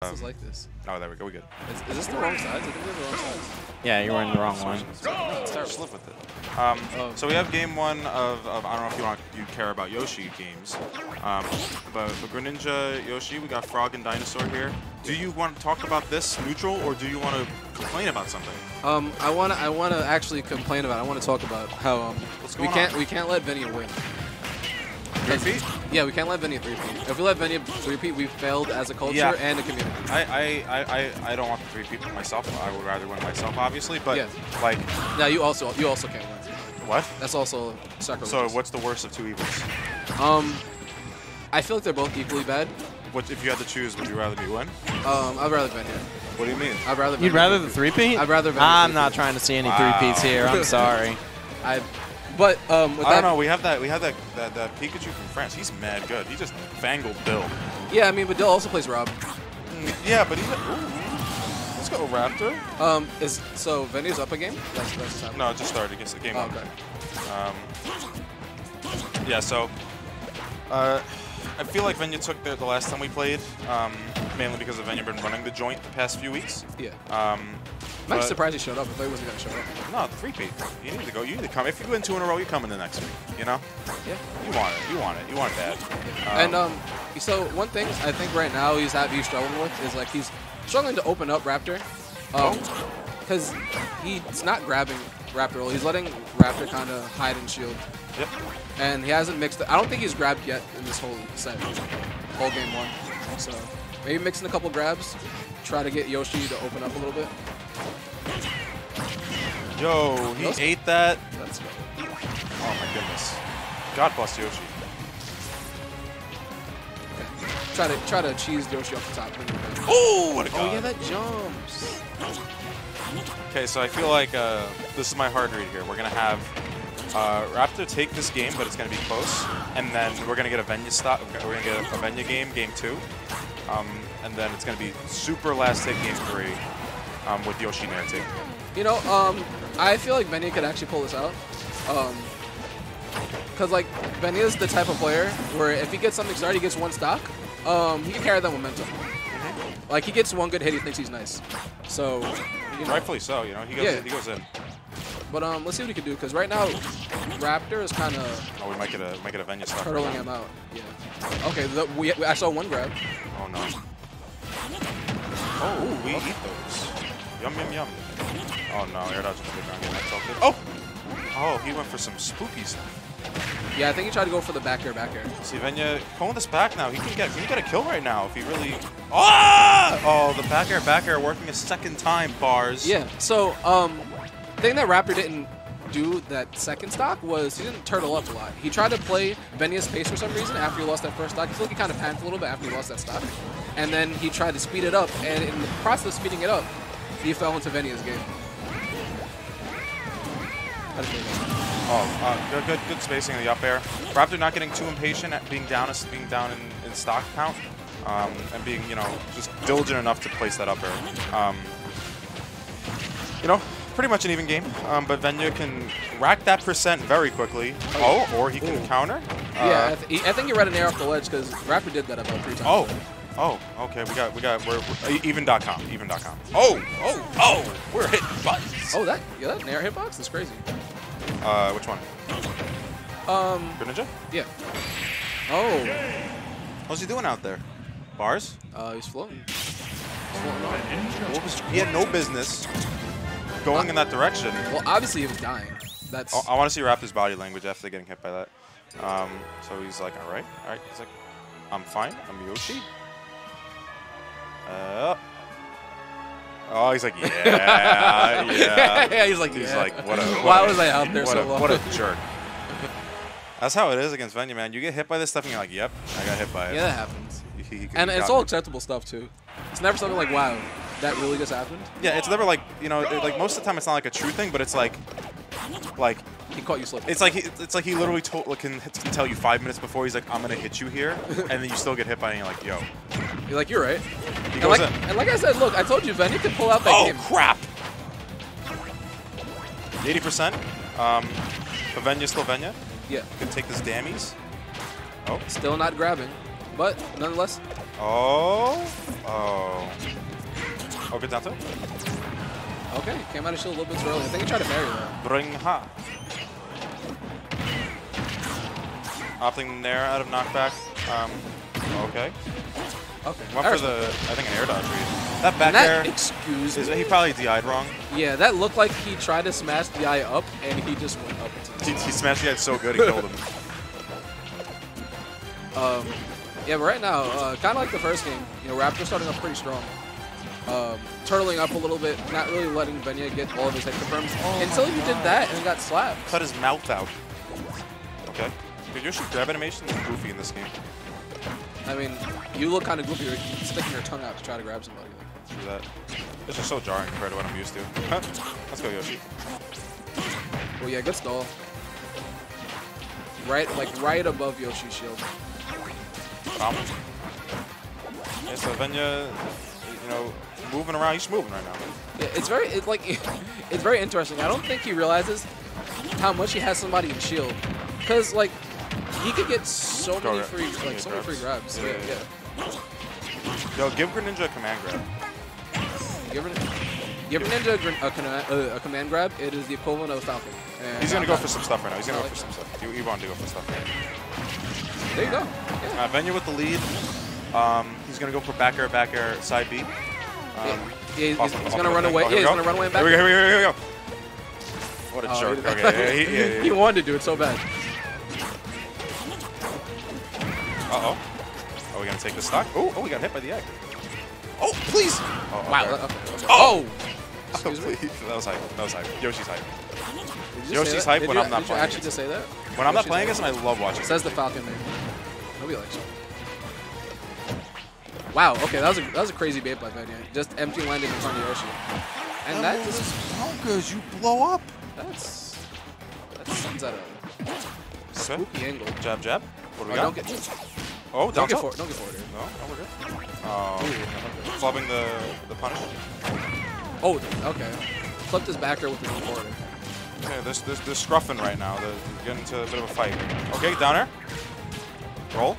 This is like this. Oh, there we go. We good. Is, is this the wrong sides? I think we're the wrong sides. Yeah, you were in the wrong one. Start Just with- it. Um, Oh. So we have game one of, of I don't know if you want you care about Yoshi games, um, but for Greninja Yoshi, we got Frog and Dinosaur here. Do you want to talk about this neutral, or do you want to complain about something? Um, I wanna, I wanna actually complain about. It. I wanna talk about how um, we can't, on? we can't let Venia win. Three feet? Yeah, we can't let Venia three peat. If we let Venia three peat, we've failed as a culture Yeah. and a community. I, I, I, I, I don't want the three feet for myself. I would rather win myself, obviously. But Yeah. like, Now you also, you also can't win. what? That's also sacrilegious. So what's the worst of two evils? Um, I feel like they're both equally bad. What if you had to choose? Would you rather me win? Um, I'd rather Venia. What do you mean? I'd rather. You'd rather the three-peat. three-peat? I'd rather Venia I'm not trying to see any Wow. three-peats here. I'm sorry. I, but um, with I don't know. We have that. We have that, that. That Pikachu from France. He's mad good. He just fangled Bill. yeah, I mean, but Dill also plays Rob. Yeah, but he's. Let's go, Raptor. Um, is so Venia's up a game? That's that's. No, it just started against the game. Oh, okay. Um, yeah, so uh, I feel like Venia took the, the last time we played, um, mainly because of Venia been running the joint the past few weeks. Yeah. Um, I'm actually surprised he showed up. I thought he wasn't gonna show up. No, the three peat. You need to go. You need to come. If you win two in a row, you come in the next week. You know. Yeah. You want it. You want it. You want it bad. and um, so one thing I think right now he's at he's struggling with is like he's struggling to open up Raptor, um, because he's not grabbing Raptor. He's letting Raptor kind of hide and shield, Yep. and he hasn't mixed. I don't think he's grabbed yet in this whole set, whole game one. So maybe mixing a couple grabs, try to get Yoshi to open up a little bit. Yo, he Those- ate that. Let's go. Oh my goodness. God bless Yoshi. Okay. Try to try to cheese Yoshi off the top. Oh, what a Oh yeah, that jumps. Okay, so I feel like uh, this is my hard read here. We're gonna have uh, Raptor take this game, but it's gonna be close, and then we're gonna get a Venia stop. We're gonna get a Venia game, game two, um, and then it's gonna be super last hit game three um, with Yoshi Nair taking it. You know, um, I feel like Venia could actually pull this out. Um, Cause like is the type of player where if he gets something started, he gets one stock. Um, he can carry that momentum. Like he gets one good hit, he thinks he's nice. So, you know, Rightfully so, you know. He goes, Yeah. he goes in. But um, let's see what he can do. Cause right now, Raptor is kind of Oh, we might get a might get a Venia stop. hurdling him out. Yeah. Okay, the, we, I saw one grab. Oh no. Oh, we eat those. Yum yum yum. Oh no, air dodge into the ground. Getting that tilted. Oh. Oh, he went for some spooky stuff. Yeah, I think he tried to go for the back air, back air. See, Venia pulling this back now. He can get he can get a kill right now if he really. Ah! Oh, the back air, back air working a second time. Bars. Yeah. So, um, thing that Raptor didn't do that second stock was he didn't turtle up a lot. He tried to play Venia's pace for some reason after he lost that first stock. I feel like he kind of panicked a little bit after he lost that stock. And then he tried to speed it up, and in the process of speeding it up, he fell into Venia's game. Oh, uh, good, good, good spacing in the up air. Raptor not getting too impatient at being down, being down in, in stock count, um, and being you know just diligent enough to place that up air. Um, you know, pretty much an even game. Um, but Venia can rack that percent very quickly. Oh, or he can Ooh. counter. yeah, I, Uh, th he, I think he read an air off the ledge because Raptor did that about three times. oh. Oh, okay. We got, we got, we're, we're even.com, even.com. Oh, oh, oh, we're hitting buttons. Oh, that yeah, that air hitbox is crazy. Uh, which one? Um, Greninja? yeah. Oh, What's he doing out there? Bars? uh, he's floating. He's floating on. What was, he had no business going in that direction. Well, obviously he was dying. That's I, want to see Raptor's body language after getting hit by that. Um, so he's like, all right, all right. He's like, I'm fine. I'm Yoshi. Uh, oh, he's like, yeah, yeah. yeah, he's like, He's yeah. like, what a. What Why a- was I out there what so a, long? What a jerk. That's how it is against Venia, man. You get hit by this stuff and you're like, yep, I got hit by it. Yeah, that happens. He- he- he And it's all acceptable stuff too. It's never something like, wow, that really just happened. Yeah, it's never like, you know, it- like most of the time it's not like a true thing, but it's like, like, He caught you slipping. It's like he, it's like he literally told, like, can, can tell you five minutes before he's like, I'm gonna hit you here, and then you still get hit by it. And you're like, yo, You're like, you're right. he And goes like, in. and like I said, look, I told you, you could pull out that Oh game. crap! Eighty percent. Um, Pavenya Slovenia Yeah, can take this dammies. Oh, still not grabbing, but nonetheless, Oh. Oh. Oh, good down. Okay, came out of shield a little bit too early. I think he tried to parry that. Bring ha. Opting there out of knockback. Um, okay. Okay. Went for the, I think, an air dodge read. That back that, air, excuse is, me. he probably DI'd wrong. Yeah, that looked like he tried to smash the eye up, and he just went up into He, the he smashed the head so good he killed him. Um, yeah, but right now, uh, kind of like the first game, you know, Raptor starting off pretty strong. Um, turtling up a little bit, not really letting Venia get all of his head confirms until he did that and got slapped. Cut his mouth out. Okay. Dude, Yoshi grab animation is goofy in this game. I mean, you look kind of goofy sticking your tongue out to try to grab somebody. See that? It's just so jarring compared to what I'm used to. Huh. Let's go, Yoshi. Well, yeah, good stall. Right, like right above Yoshi's shield. Problem. Yeah, so Venia, you know, moving around. He's moving right now. Yeah, it's very, it's like, it's very interesting. I don't think he realizes how much he has somebody in shield, because like he could get so Go many free, like so many free grabs. Yeah, Yeah, yeah. Yo, give Greninja a command grab. Give her, give her Ninja a, a, command, uh, a command grab. It is the equivalent of Falcon. And He's gonna go for some stuff right now. He's gonna go for some stuff. He, he wanted to go for stuff. There you go. Yeah. Uh, Venia with the lead. Um, he's gonna go for back air, back air, side B. Um, Yeah, he's, he's, off gonna run away. Oh, yeah, he's gonna run away and back. Here we go, here we go, here we go. What a Oh, jerk. he- Okay, yeah, yeah, yeah, he wanted to do it so bad. Uh-oh. Oh, we gonna take the stock? Oh, oh, we got hit by the egg. Oh, please! Oh, Wow. okay. that- okay. Oh! Oh! Please. That was hype. That was hype. Yoshi's hype. Yoshi's hype Did when you, I'm not did playing you actually it. just say that? When I'm not playing this, I love watching Says the Falcon name. Nobody likes it. Wow. Okay, that was a that was a crazy bait by Venia. Just empty landing in front of Yoshi, and that just bonkers. You blow up. that's that sends at a Okay. spooky angle. Jab, jab. What do we Oh, got? don't get oh, don't down get tilt. forward. Don't get forward. here. No, no, we're good. Oh, flubbing um, the the punish. Oh, okay. Flipped his backer with the forward. Okay, they're, they're, they're scruffing right now. They're getting into a bit of a fight. Okay, down air. Roll.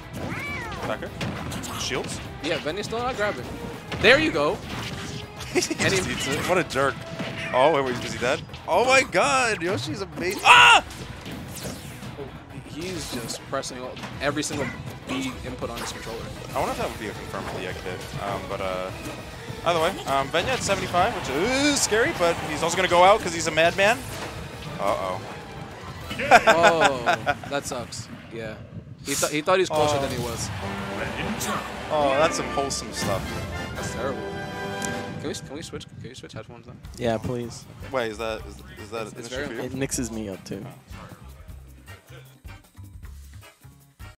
Backer. Shields. Yeah, Venia's still not grabbing. There you go. he just he- eats it. What a jerk. Oh, wait, wait, is he dead? Oh my god, Yoshi's amazing. Ah! He's just pressing every single B input on his controller. I wonder if that would be a confirm for the egg hit. Um, but uh, either way, um, Venia at 75, which is scary, but he's also going to go out because he's a madman. Uh-oh. Oh, that sucks. Yeah. He, th he thought he was closer Oh. than he oh. was. Oh, that's some wholesome stuff. That's terrible. Can we, can we switch? Can you switch headphones then? Yeah, please. Wait, is that is, is that It's an issue very for you? It mixes me up too. Oh.